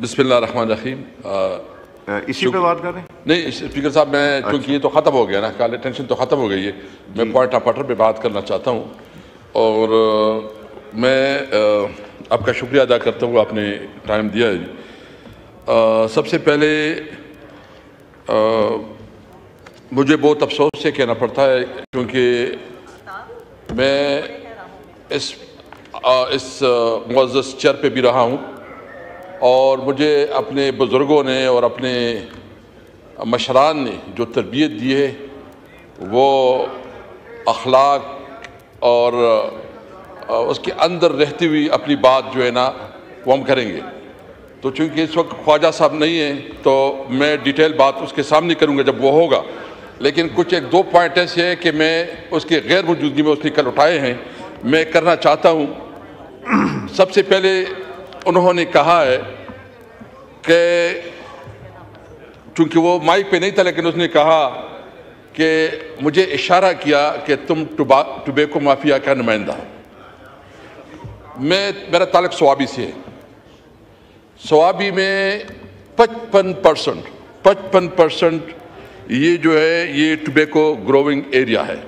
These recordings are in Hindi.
बिस्मिल्लाहिर्रहमानिर्रहीम। इसी पे बात करें नहीं स्पीकर साहब मैं अच्छा। क्योंकि ये तो ख़त्म हो गया ना कल टेंशन तो ख़त्म हो गई है। मैं पॉइंट ऑफ़ ऑर्डर पे बात करना चाहता हूँ। और मैं आपका शुक्रिया अदा करता हूँ आपने टाइम दिया है। सबसे पहले अ, मुझे बहुत अफसोस से कहना पड़ता है क्योंकि मैं इस अ, इस मुआज़ चेयर पे भी रहा हूँ। और मुझे अपने बुज़ुर्गों ने और अपने मशरान ने जो तरबियत दी है, वो अखलाक और उसके अंदर रहती हुई अपनी बात जो है ना, वो हम करेंगे। तो चूँकि इस वक्त ख्वाजा साहब नहीं है तो मैं डिटेल बात उसके सामने करूँगा जब वो होगा। लेकिन कुछ एक दो पॉइंट ऐसे हैं कि मैं उसके गैर मौजूदगी में उसने कल उठाए हैं। मैं करना चाहता हूँ। सबसे पहले उन्होंने कहा है कि चूँकि वो माइक पे नहीं था, लेकिन उसने कहा कि मुझे इशारा किया कि तुम टुबा, टुबेको माफिया का नुमाइंदा हो। मैं, मेरा ताल्लुक स्वाबी से है। स्वाबी में पचपन परसेंट पचपन परसेंट ये जो है, ये टुबेको ग्रोविंग एरिया है।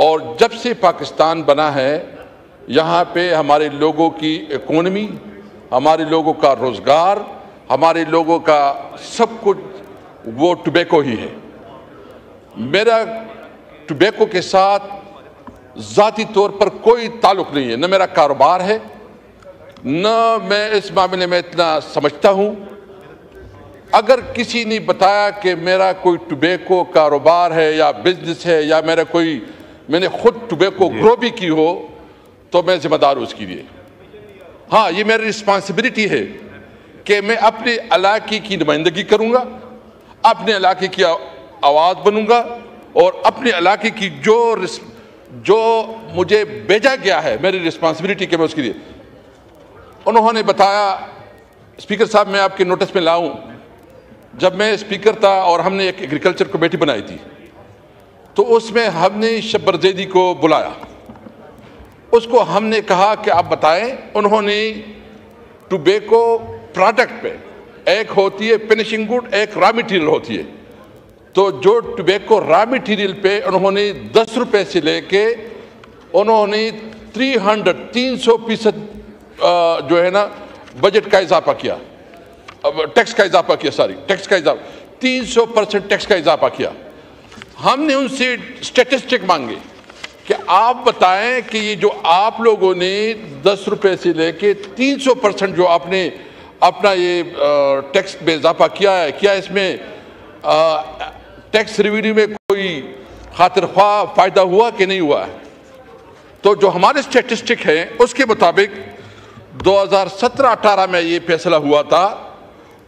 और जब से पाकिस्तान बना है, यहाँ पे हमारे लोगों की इकोनॉमी हमारे लोगों का रोज़गार हमारे लोगों का सब कुछ वो टुबेको ही है। मेरा टुबेको के साथ ज़ाती तौर पर कोई ताल्लुक़ नहीं है। न मेरा कारोबार है न मैं इस मामले में इतना समझता हूँ। अगर किसी ने बताया कि मेरा कोई टुबेको कारोबार है या बिज़नेस है या मेरा कोई मैंने खुद टुबेको ग्रो भी की हो तो मैं जिम्मेदार हूँ उसके लिए। हाँ ये मेरी रिस्पॉन्सिबिलिटी है कि मैं अपने इलाके की नुमाइंदगी करूँगा, अपने इलाके की आवाज़ बनूँगा और अपने इलाके की जो जो मुझे भेजा गया है, मेरी रिस्पॉन्सिबिलिटी के मैं उसके लिए। उन्होंने बताया, स्पीकर साहब, मैं आपके नोटिस में लाऊं। जब मैं स्पीकर था और हमने एक एग्रीकल्चर कमेटी बनाई थी तो उसमें हमने शब्बर जैदी को बुलाया। उसको हमने कहा कि आप बताएँ, उन्होंने टुबेको प्रोडक्ट पे, एक होती है फिनिशिंग गुड एक रॉ मटेरियल होती है। तो जो टुबेको रॉ मटेरियल पे उन्होंने दस रुपए से लेके, उन्होंने थ्री हंड्रेड तीन सौ फ़ीसद जो है ना बजट का इजाफा किया। टैक्स का इजाफा किया सॉरी टैक्स का इजाफा, तीन सौ परसेंट टैक्स का इजाफा किया। हमने उनसे स्टेटिस्टिक मांगे। कि आप बताएँ कि ये जो आप लोगों ने दस रुपए से लेके तीन सौ परसेंट जो आपने अपना ये टैक्स में इजाफा किया है, क्या इसमें टैक्स रिवेन्यू में कोई खातिर ख्वाह फ़ायदा हुआ कि नहीं हुआ? है तो जो हमारे स्टेटिस्टिक हैं, उसके मुताबिक 2017-18 में ये फैसला हुआ था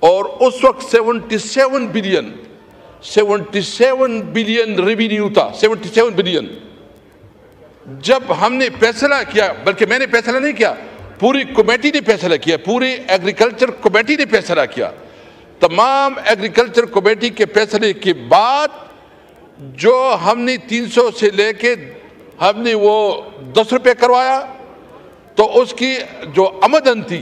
और उस वक्त 77 बिलियन 77 बिलियन रेवेन्यू था 77 बिलियन। जब हमने फैसला किया, बल्कि मैंने फैसला नहीं किया, पूरी कमेटी ने फैसला किया, पूरी एग्रीकल्चर कमेटी ने फैसला किया। तमाम एग्रीकल्चर कमेटी के फैसले के बाद जो हमने 300 से लेके हमने वो दस रुपये करवाया तो उसकी जो आमदन थी,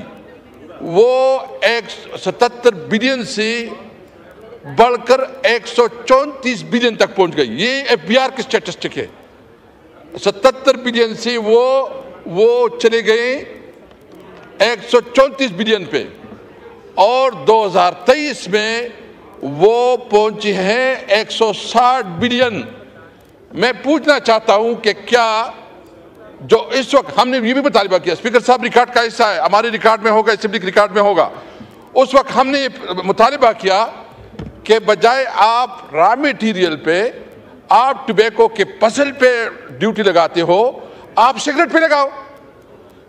वो एक सतहत्तर बिलियन से बढ़कर एक सौ चौंतीस बिलियन तक पहुँच गई। ये एफ़ बी आर की स्टेटिस्टिक है। सतहत्तर बिलियन से वो वो चले गए एक सौ चौंतीस बिलियन पे। और 2023 में वो पहुँचे हैं 160 बिलियन मैं पूछना चाहता हूँ कि क्या जो इस वक्त हमने ये भी मुतालबा किया, स्पीकर साहब रिकॉर्ड का हिस्सा है, हमारे रिकॉर्ड में होगा के रिकॉर्ड में होगा। उस वक्त हमने ये मुतालबा किया कि बजाय आप रॉ मटेरियल पे आप टुबैको के फ़सल पे ड्यूटी लगाते हो, आप सिगरेट पे लगाओ।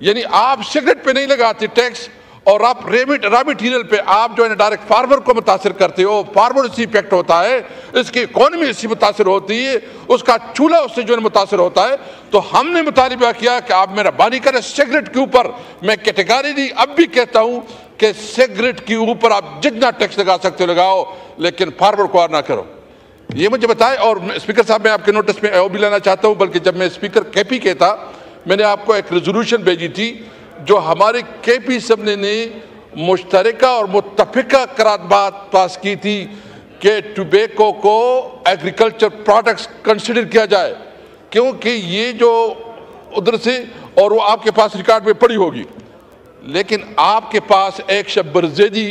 यानी आप सिगरेट पे नहीं लगाते टैक्स, और आप रेमिट, रॉ मटीरियल पे आप जो है डायरेक्ट फार्मर को मुतासर करते हो। फार्मर से इफ़ेक्ट होता है, इसकी इकोनॉमी इससे मुतासर होती है, उसका चूल्हा उससे जो है मुतासर होता है। तो हमने मुतालबा किया कि आप मेरा बानी करें, सिगरेट के ऊपर मैं कैटेगरी अब भी कहता हूँ कि सिगरेट के ऊपर आप जितना टैक्स लगा सकते हो लगाओ, लेकिन फार्मर को ना करो। ये मुझे बताएँ, और स्पीकर साहब, मैं आपके नोटिस में वो भी लेना चाहता हूँ, बल्कि जब मैं स्पीकर केपी था, मैंने आपको एक रेजोल्यूशन भेजी थी, जो हमारे के पी सबने ने मुश्तरका और मुतफ़ा करारबाद पास की थी, कि टुबेको को एग्रीकल्चर प्रोडक्ट्स कंसिडर किया जाए, क्योंकि ये जो उधर से, और वो आपके पास रिकॉर्ड में पड़ी होगी। लेकिन आपके पास एक शब्बर जैदी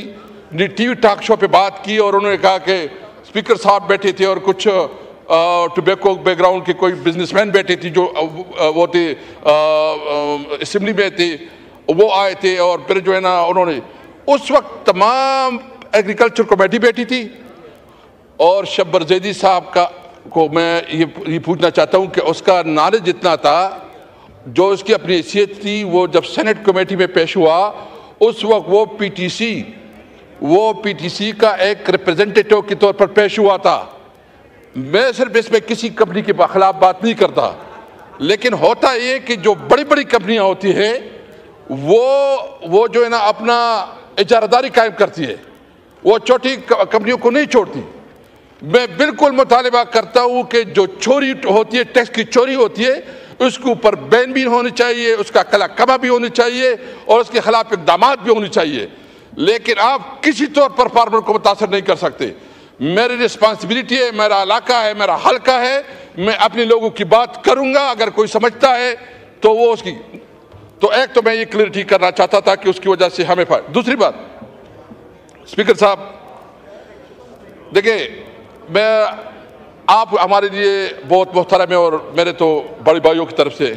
ने टीवी टॉक शो पे बात की, और उन्होंने कहा कि स्पीकर साहब बैठे थे और कुछ टोबैको बैकग्राउंड के कोई बिजनेसमैन बैठे थे जो वो थे असम्बली में थे, वो आए थे और फिर जो है ना उन्होंने, उस वक्त तमाम एग्रीकल्चर कमेटी बैठी थी। और शब्बर जैदी साहब का, को मैं ये ये पूछना चाहता हूँ कि उसका नॉलेज जितना था, जो उसकी अपनी हैसियत थी, वो जब सेनेट कमेटी में पेश हुआ, उस वक्त वो पीटीसी वो पीटीसी का एक रिप्रेजेंटेटिव के तौर पर पेश हुआ था। मैं सिर्फ़ इसमें किसी कंपनी के खिलाफ बात नहीं करता। लेकिन होता ये कि जो बड़ी बड़ी कंपनियाँ होती हैं, वो वो जो है ना अपना इजारादारी कायम करती है। वो छोटी कंपनियों को नहीं छोड़ती। मैं बिल्कुल मुतालबा करता हूँ कि जो चोरी होती है, टैक्स की चोरी होती है, उसके ऊपर बैन भी होनी चाहिए, उसका कला कमा भी होनी चाहिए और उसके खिलाफ इकदाम भी होने चाहिए। लेकिन आप किसी तौर पर फार्मर को मुतासर नहीं कर सकते। मेरी रिस्पॉन्सिबिलिटी है, मेरा इलाका है, मेरा हल्का है, मैं अपने लोगों की बात करूँगा, अगर कोई समझता है तो वो उसकी तो एक तो मैं ये क्लियरिटी करना चाहता था कि उसकी वजह से हमें फ़ायदा, दूसरी बात स्पीकर साहब, देखिए, मैं, आप हमारे लिए बहुत मोहतरम है और मेरे तो बड़े भाइयों की तरफ़ से,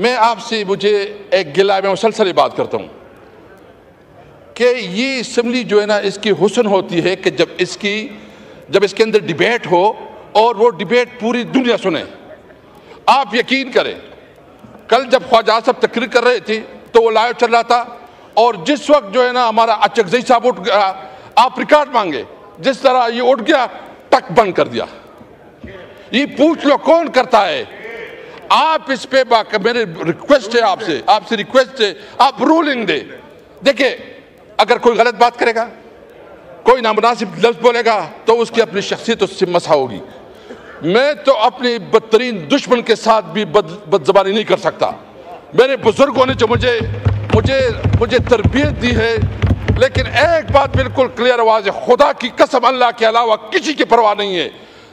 मैं आपसे मुझे एक गिला में मुसलसल बात करता हूँ। कि ये असम्बली जो है ना, इसकी हुसन होती है कि जब इसकी, जब इसके अंदर डिबेट हो और वो डिबेट पूरी दुनिया सुने। आप यकीन करें, कल जब ख्वाजा साहब तकरीर कर रहे थे तो वो लाइव चल रहा था और जिस वक्त जो है ना, हमारा अचकजई साहब उठ गया, आप रिकॉर्ड मांगे, जिस तरह ये उठ गया, टक बंद कर दिया। ये पूछ लो, कौन करता है? आप इस पे मेरे रिक्वेस्ट है आपसे आपसे रिक्वेस्ट है, आप रूलिंग दे। देखिए अगर कोई गलत बात करेगा, कोई नामनासिब लफ्ज बोलेगा तो उसकी अपनी शख्सियत उससे मसा होगी। मैं तो अपने बदतरीन दुश्मन के साथ भी बद, बदजबानी नहीं कर सकता। मेरे बुज़ुर्गों ने जो मुझे मुझे मुझे तरबियत दी है, लेकिन एक बात बिल्कुल क्लियर आवाज़ है, खुदा की कसम अल्लाह के अलावा किसी की परवाह नहीं है।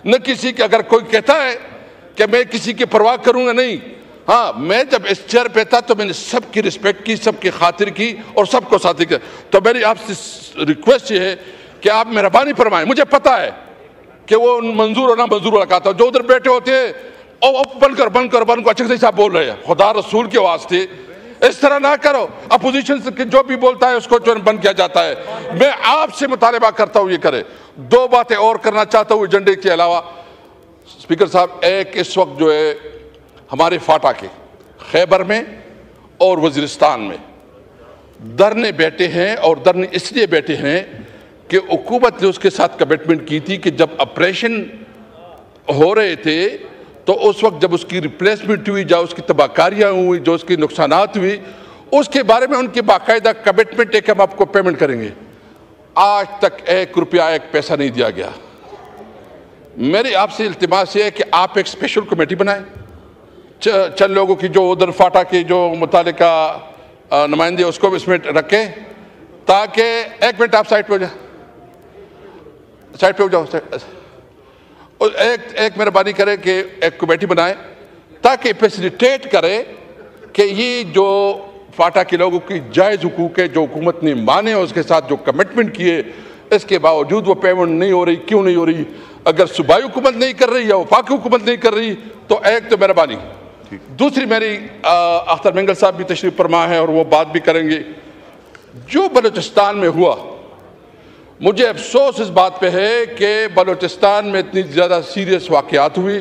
न किसी की, अगर कोई कहता है कि मैं किसी की परवाह करूँगा नहीं हाँ मैं जब इस चेयर पे था तो मैंने सबकी रिस्पेक्ट की, सबकी खातिर की और सबको साथी किया। तो मेरी आपसे रिक्वेस्ट ये है कि आप मेहरबानी फरमाएँ। मुझे पता है कि वो मंजूर और ना मंजूर वाला था। जो उधर बैठे होते हैं और बनकर बनकर बनकर अच्छे से आप बोल रहे हैं। खुदा रसूल के वास्ते इस तरह ना करो। अपोजिशन से जो भी बोलता है, उसको जो बंद किया जाता है। मैं आपसे मुतालबा करता हूँ, ये करे। दो बातें और करना चाहता हूँ, एजेंडे के अलावा। स्पीकर साहब, एक इस वक्त जो है हमारे फाटा के खैबर में और वजीरस्तान में। दरने बैठे हैं और दरने इसलिए बैठे हैं कि हुकूमत ने उसके साथ कमिटमेंट की थी कि जब ऑपरेशन हो रहे थे तो उस वक्त जब उसकी रिप्लेसमेंट हुई जब उसकी तबाहकारियाँ हुई, जो उसकी नुकसान हुई, उसके बारे में उनकी बाकायदा कमिटमेंट है कि हम आपको पेमेंट करेंगे। आज तक एक रुपया, एक पैसा नहीं दिया गया। मेरी आपसे इल्तमास है कि आप एक स्पेशल कमेटी बनाएँ। चंद लोगों की जो उधर फाटा की जो मुतल नुमाइंदे, उसको भी इसमें रखें, ताकि एक मिनट आप साइड पे हो जाए। साइड पे हो जाओ और एक एक मेहरबानी करें कि एक कमेटी बनाए, ताकि फैसिलिटेट करे कि ये जो फाटा के लोगों की जायज़ हकूक है, जो हुकूमत ने माने उसके साथ जो कमिटमेंट किए इसके बावजूद वो पेमेंट नहीं हो रही, क्यों नहीं हो रही? अगर सूबाई हुकूमत नहीं कर रही या वफाकी हुकूमत नहीं कर रही तो एक तो मेहरबानी। दूसरी मेरी अख्तर मंगल साहब भी तशरीफ़ फरमा है और वो बात भी करेंगे। जो बलूचिस्तान में हुआ, मुझे अफसोस इस बात पे है कि बलूचिस्तान में इतनी ज़्यादा सीरियस वाक़ात हुई,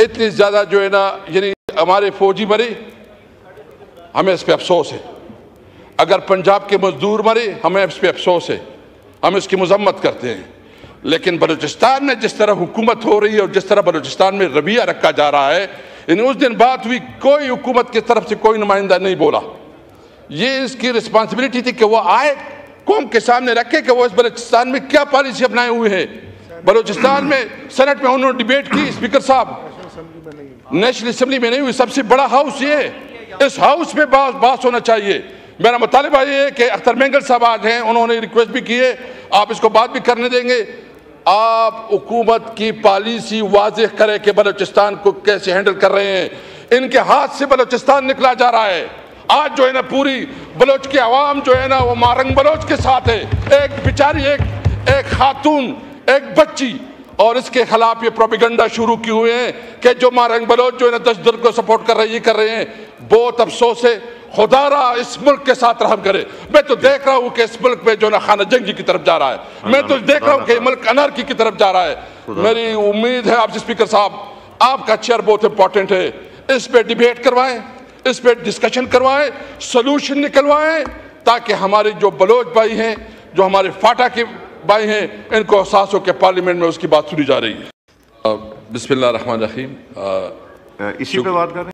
इतनी ज़्यादा जो है ना, यानी हमारे फौजी मरे, हमें इस पर अफसोस है। अगर पंजाब के मजदूर मरे, हमें इस पर अफसोस है। हम इसकी मजम्मत करते हैं। लेकिन बलूचिस्तान में जिस तरह हुकूमत हो रही है और जिस तरह बलूचिस्तान में रवैया रखा जा रहा है इन उस दिन बात हुई कोई हुकूमत की तरफ़ से कोई नुमाइंदा नहीं बोला ये इसकी रिस्पॉन्सिबिलिटी थी कि वो आए कौम के सामने रखे कि वो इस बलूचिस्तान में क्या पॉलिसी अपनाए हुए हैं बलूचिस्तान में सेनेट में उन्होंने डिबेट की स्पीकर साहब नेशनल असम्बली में नहीं हुई सबसे बड़ा हाउस ये इस हाउस में बात बात होना चाहिए मेरा मुतालबा ये है कि अख्तर मेंगल साहब आज हैं उन्होंने रिक्वेस्ट भी की है आप इसको बात भी करने देंगे आप हुकूमत की पॉलिसी वाजह करें कि बलोचिस्तान को कैसे हैंडल कर रहे हैं। इनके हाथ से बलोचिस्तान निकला जा रहा है। आज जो है ना पूरी बलोच की आवाम जो है ना वो मारंग बलोच के साथ है। एक बेचारी, एक एक खातून, एक बच्ची। और इसके खिलाफ ये प्रोपिगंडा शुरू किए हुए हैं कि जो मारंग बलोच जो है ना दशदर को सपोर्ट कर रहे कर रहे हैं। बहुत अफसोस है खुदारा इस मुल्क के साथ रहम करे। मैं तो देख रहा हूँ कि इस मुल्क में जो ना खाना जंगी की तरफ़ जा रहा है। मैं तो देख रहा हूँ कि मुल्क अनर्की की तरफ़ जा रहा है। मेरी उम्मीद है आपसे स्पीकर साहब आपका चेयर बहुत इंपॉर्टेंट है। इस पर डिबेट करवाएँ इस पे डिस्कशन करवाएँ सोल्यूशन निकलवाएँ ताकि हमारे जो बलोच भाई हैं जो हमारे फाटा के भाई हैं इनको एहसास हो कि पार्लियामेंट में उसकी बात सुनी जा रही है। बिस्मिल्लाह रहमान रहीम। इसी पे बात कर रहे हैं।